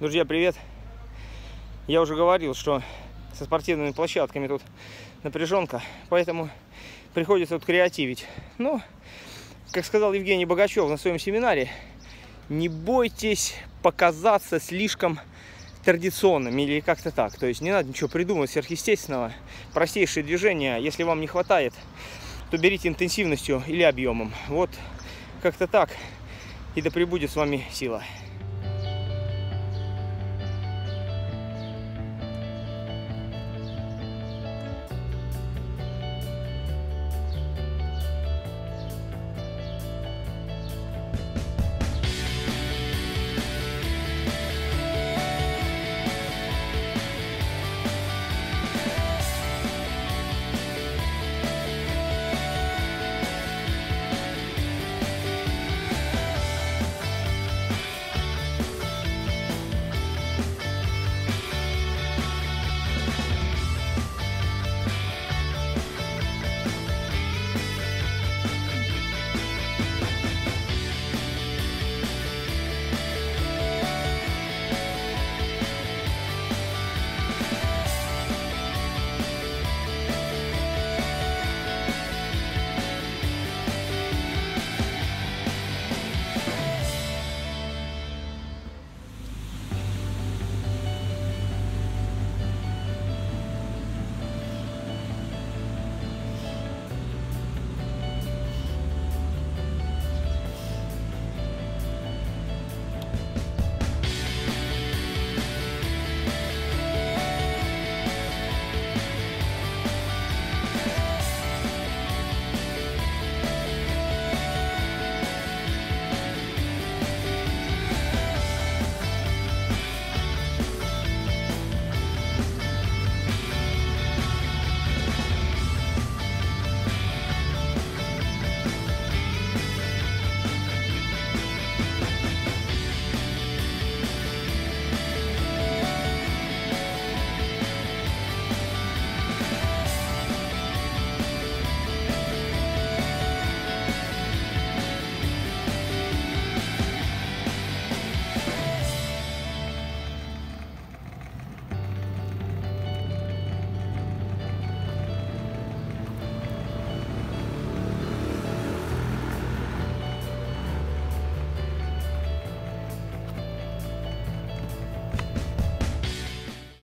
Друзья, привет! Я уже говорил, что со спортивными площадками тут напряженка, поэтому приходится тут креативить. Но, как сказал Евгений Богачев на своем семинаре, не бойтесь показаться слишком традиционным или как-то так. То есть не надо ничего придумывать сверхъестественного. Простейшие движения, если вам не хватает, то берите интенсивностью или объемом. Вот как-то так. И да пребудет с вами сила.